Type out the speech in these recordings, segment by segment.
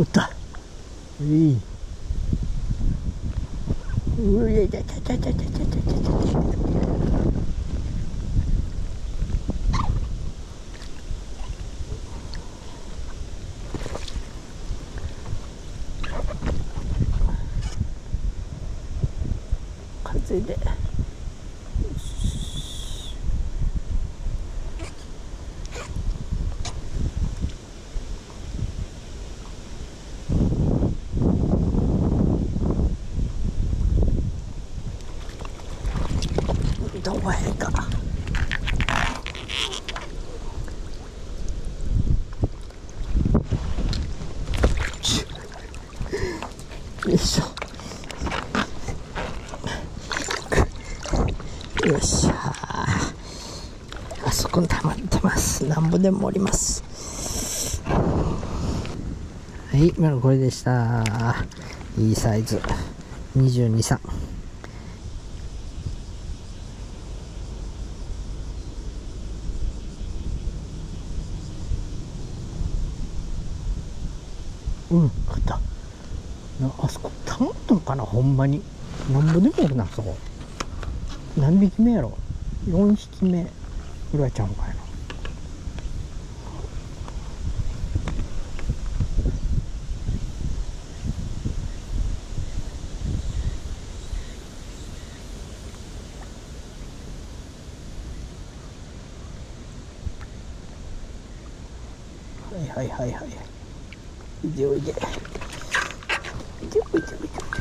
撃ったういうい。いたたたたたたた風でどこへかよいしょよっしゃあそこに溜まってます。なんぼでもおります。はい今のこれでした。いいサイズ。223うん。勝った。なあそこ溜まったのかなほんまに。なんぼでもおるなそこ。何匹目やろ4匹目。ぐらいちゃうんかいな。はいはいはいはい。いで。おいで。おいで。おいで。おいで。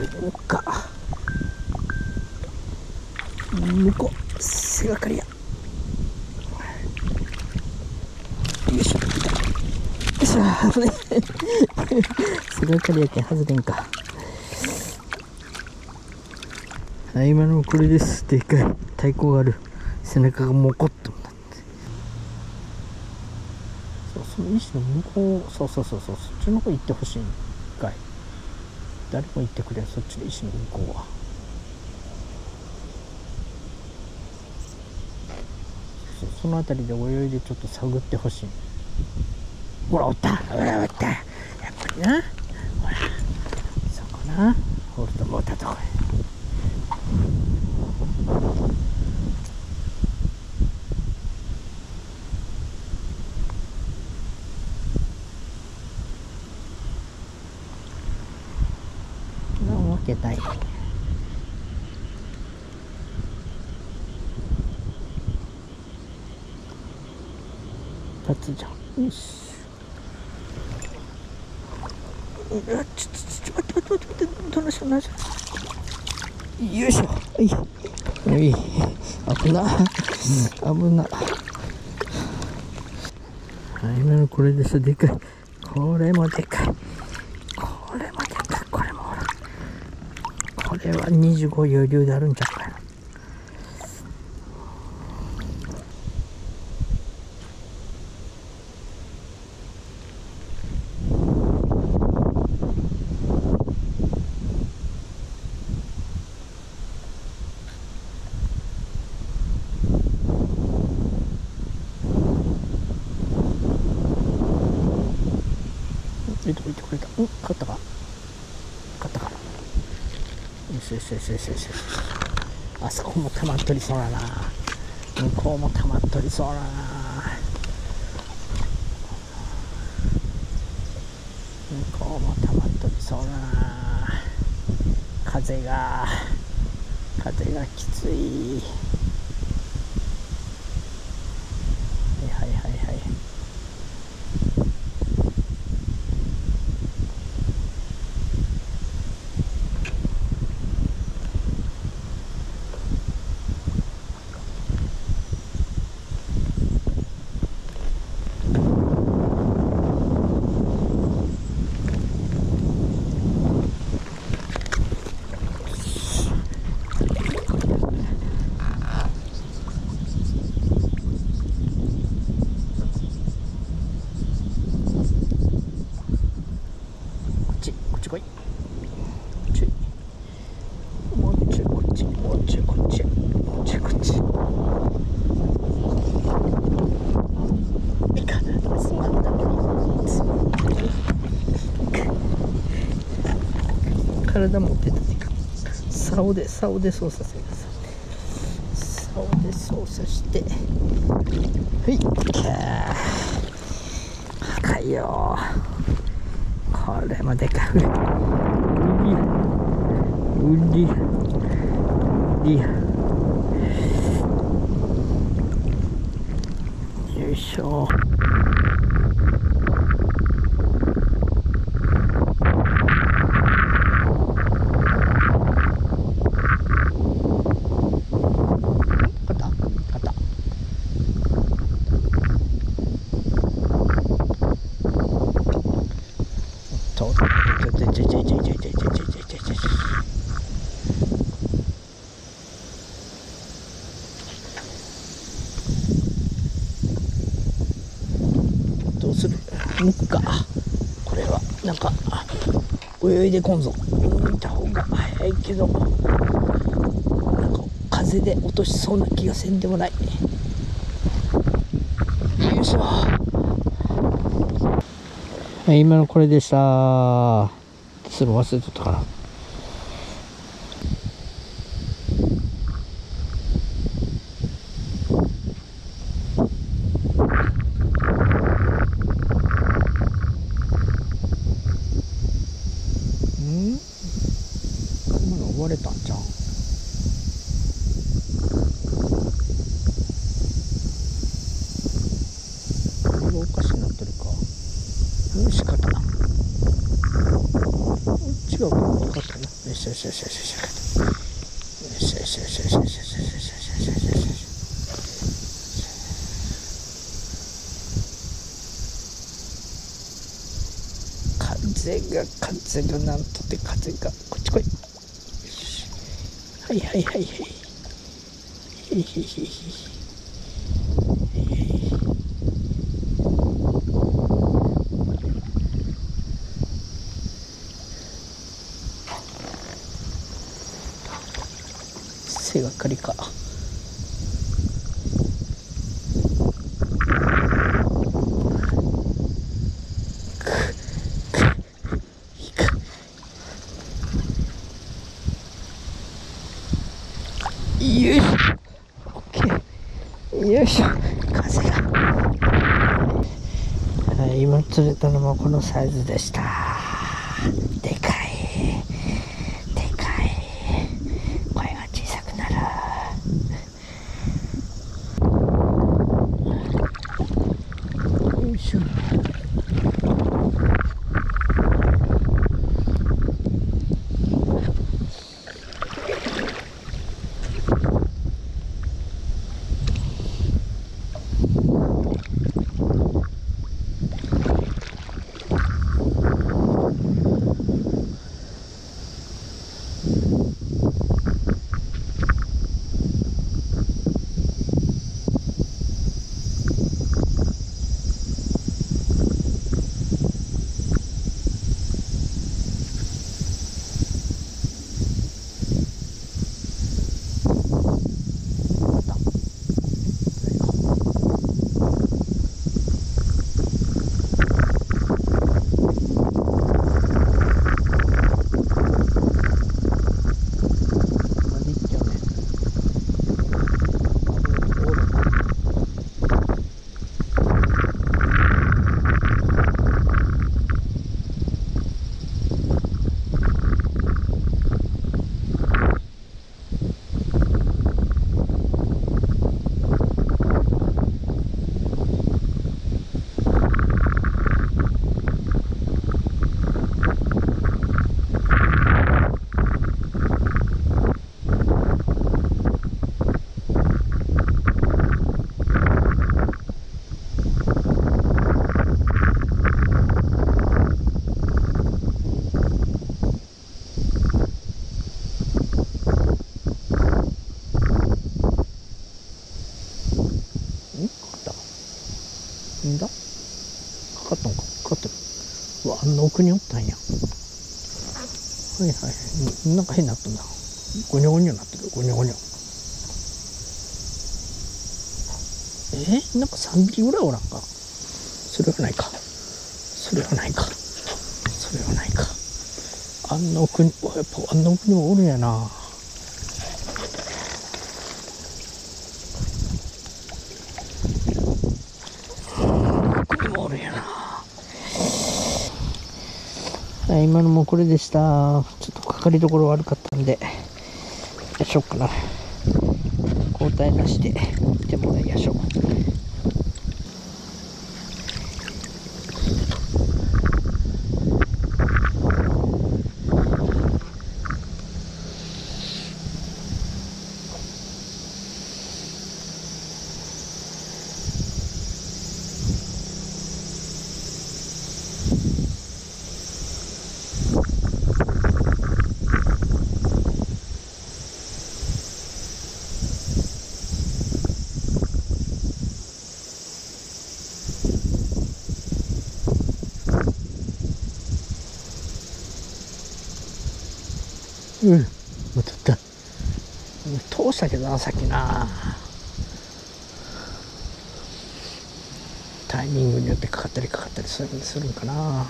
おいで。おいで。か向こう背がかりやよいしょよいしょ危ね背がかりやけん外れんか。はい今のこれですでかい太鼓がある。背中がモコッとなって。そうその石の向こうそうそうそうそうそっちの方行ってほしいんかい。誰も行ってくれそっちの石の向こうは。そうその辺りで泳いでちょっと探ってほしい。ほらおった。ほらおった。やっぱりな。ほら。そこな。おると思ったとこへ。なわけない。立つじゃんよし。うわちょちょちょ待って待って待って待ってどうしようどうしようよいしょ。はいはい。危な危な今のこれでさでかい。これもでかい。これもでかい。これもほら。これは25余裕であるんちゃうかな置いておいてくれたうん勝ったか？勝ったかよしよしよしよしよしあそこも溜まっとりそうだな。向こうも溜まっとりそうだな。向こうも溜まっとりそうだな。風が風がきつい。体持ってたっていうか竿で竿で操作してください。竿で操作して。はい。あー高い。よこれもでかい。うりうりうり。よいしょ。する。抜くか。これはなんか泳いでこんぞ。抜いた方が早いけど。なんか風で落としそうな気がせんでもない。よいしょ。はい今のこれでした。それ忘れとったかなうん今の終われたんじゃんこれがおかしになってるかよし方な違うか分かったなよしよしよしよしよしよしよしよしよしよしよしよしよしよしよしよしよしよし風が風がなんとて風がこっち来いはいはいはいはいへいへいへいへい背がかりかよいしょ。オッケーよいしょ。風が。はい今釣れたのもこのサイズでしたうわあんな奥におったんや。はいはいなんか変になったんだゴニョゴニョなってる。ゴニョゴニョ。え？ー、なんか3匹ぐらいおらんか？それはないか。それはないか。それはないか。あんな奥にやっぱあんな奥にもおるんやな奥にもおるんやなはい今のもこれでした。ちょっとかかりどころ悪かったんでどうしょうかな。交代なしで行ってもらいましょう。うん、もう取った。通したけどな、さっきな。タイミングによってかかったりかかったりするするんかな。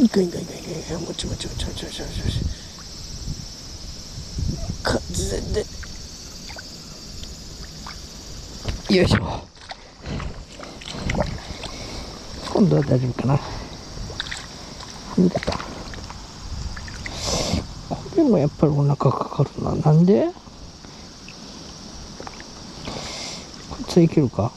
いかいかいかいかいかもちもちもちもちもちもちもち完全でよいしょ今度は大丈夫かな。はみ出たこれもやっぱりお腹かかるな。なんで？こいついけるか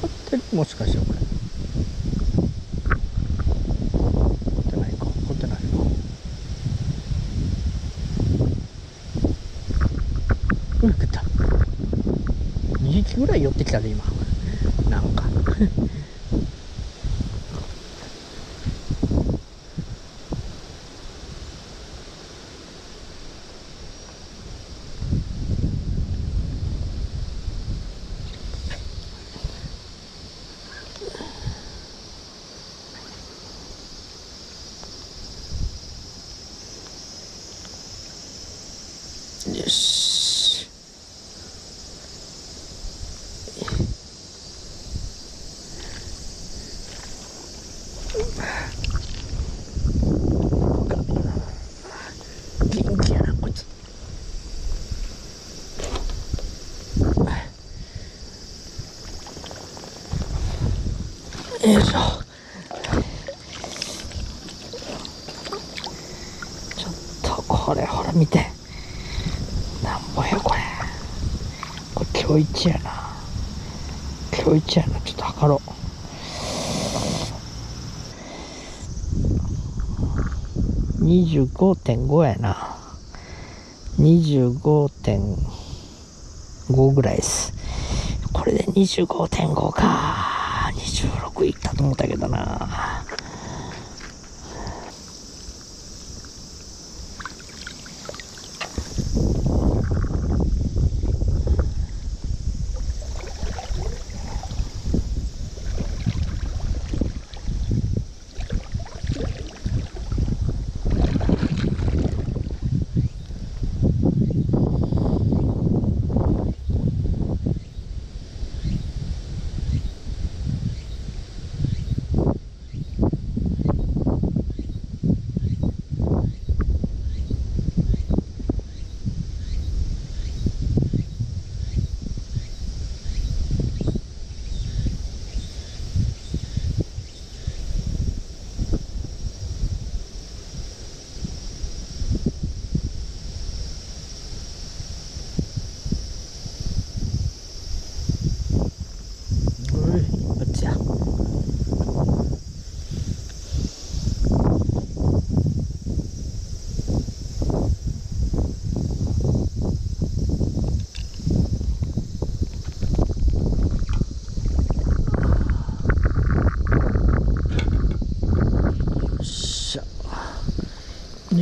かってるもしかしてこれかかってないかかかってないなうん食った2匹ぐらい寄ってきたで今。なんかよし元気やなこいつよいしょ。ちょっとこれほら見て。なんぼよこれ。これ今日一やな。今日一やな。ちょっと測ろう。25.5やな。25.5ぐらいです。これで25.5か。26いったと思ったけどな。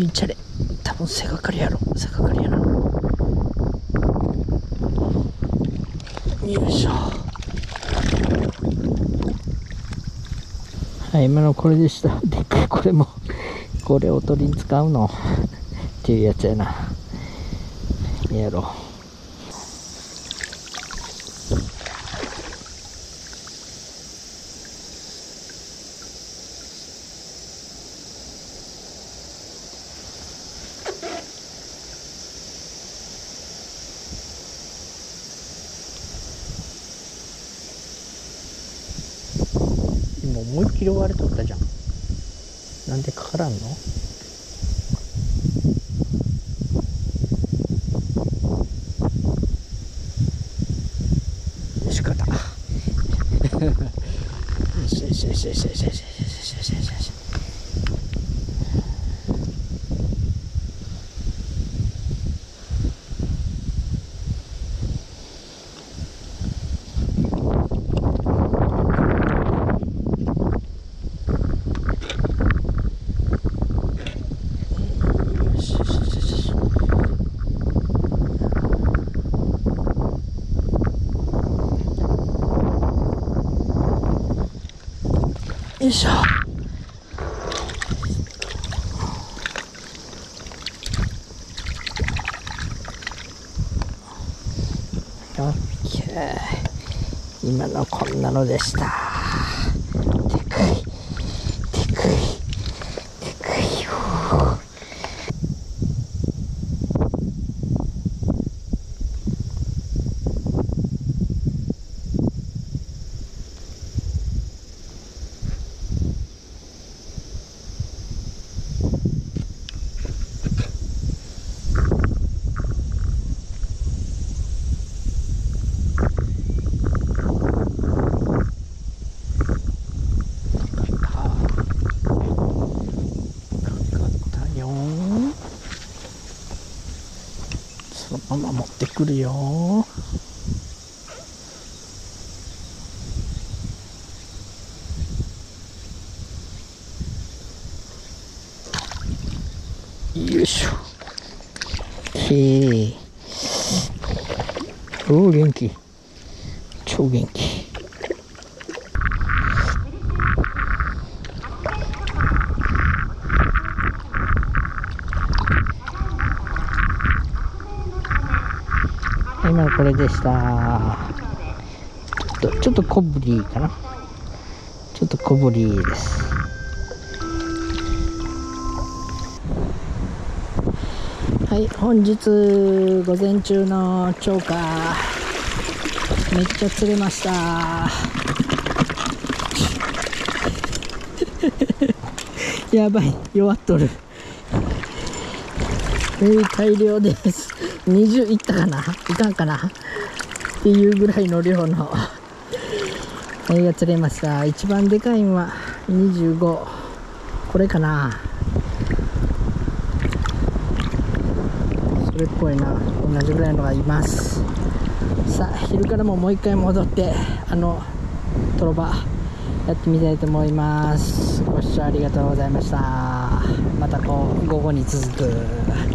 いちゃれ多分背がかりやろ。背がかりやな。よいしょ。はい今のこれでした。でっかいこれもこれおとりに使うの。っていうやつやな。やろう今思いっきり追われとったじゃんなんでかからんの？仕方。よしよしよしよしよし。よいしょ。オッケー。今のこんなのでしたでかいでかいでかいよかったよそのまま持ってくるよ。よいしょへえおお元気超元気でした。ちょっとちょっと小ぶりかな。ちょっと小ぶりです。はい本日午前中の釣果めっちゃ釣れました。やばい弱っとる。大量です。20いったかな？いかんかな？っていうぐらいの量の。エイが釣れました。一番でかいのは25これかな？それっぽいな。同じぐらいのがいます。さあ昼からももう一回戻ってあのトロバやってみたいと思います。ご視聴ありがとうございました。またこう午後に続く。